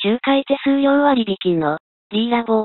仲介手数料割引の D ラボ。